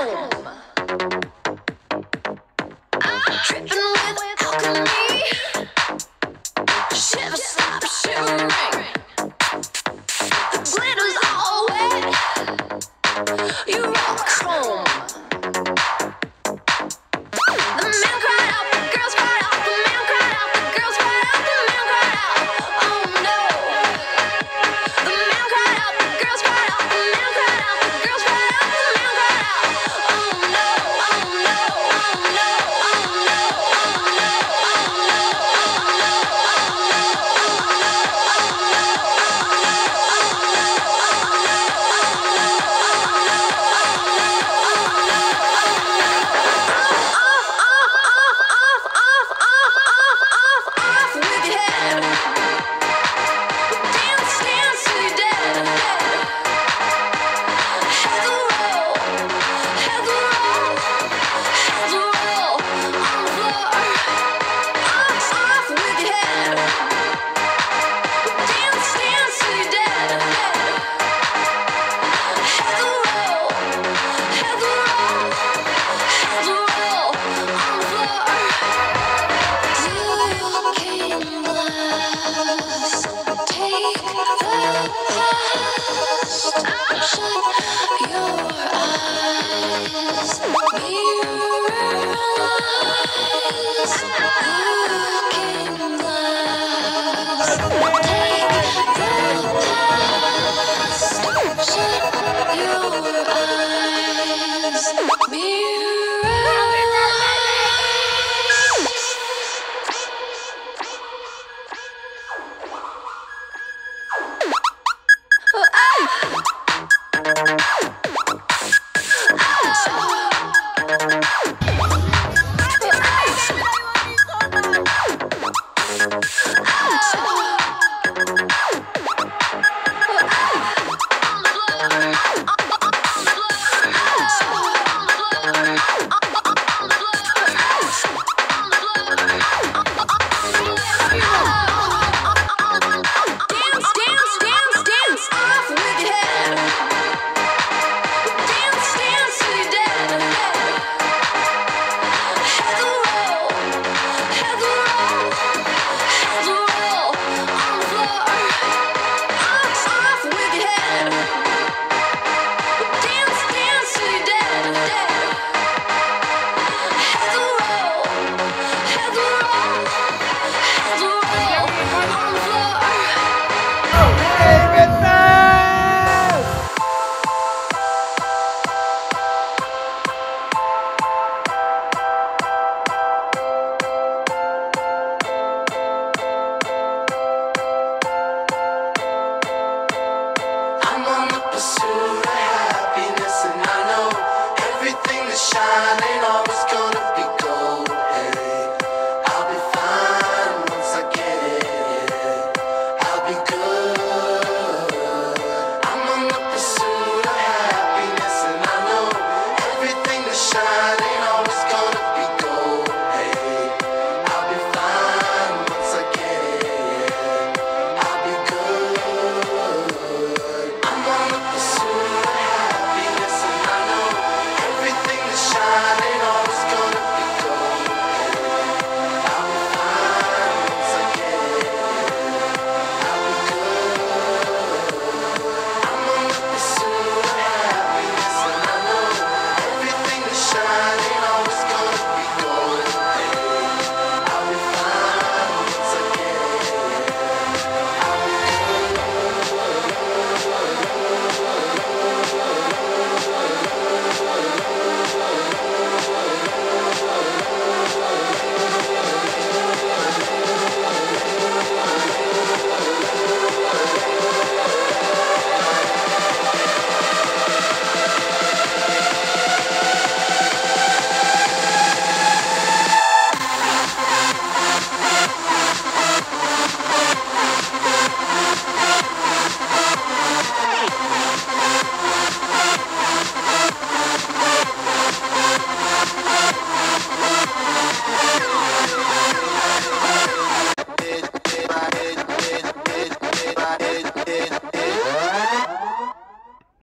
all